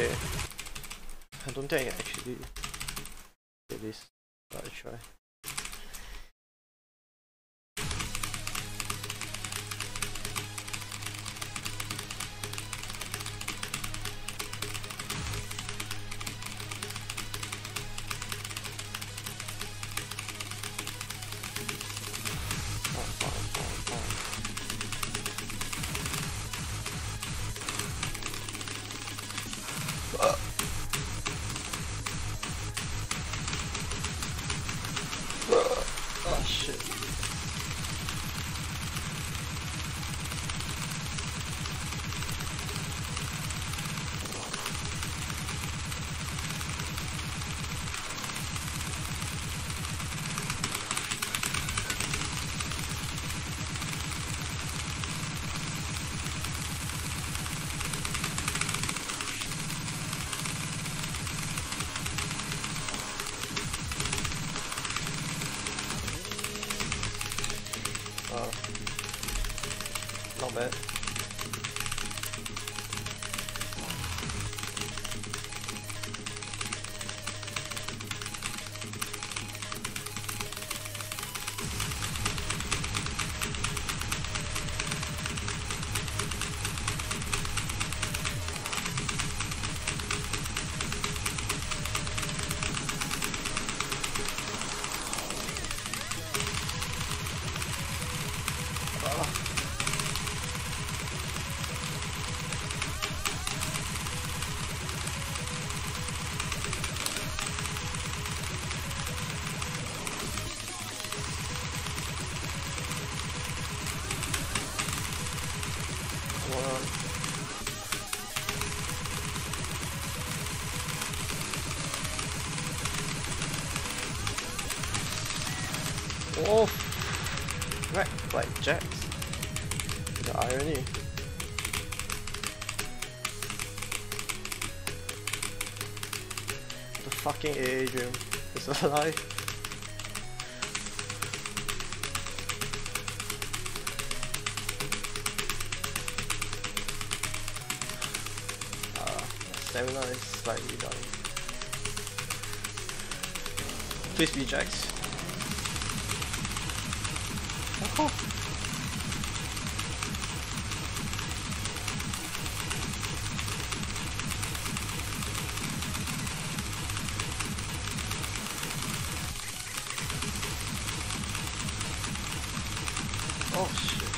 okay. I don't think I actually did this, but I'll try. Shit. Not bad. Oh, right, like jacks. The irony. The fucking Adrian is alive. Stamina ah, is slightly down. Please be jacks. Oh. Oh shit.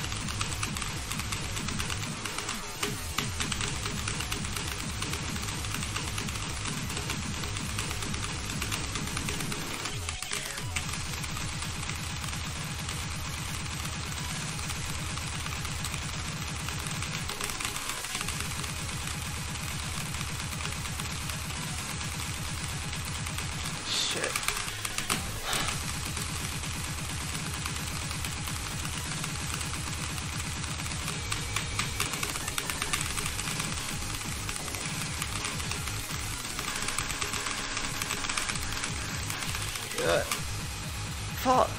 Good. Fuck.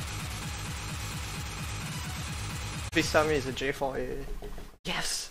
Please tell me it's a J4A. Yes!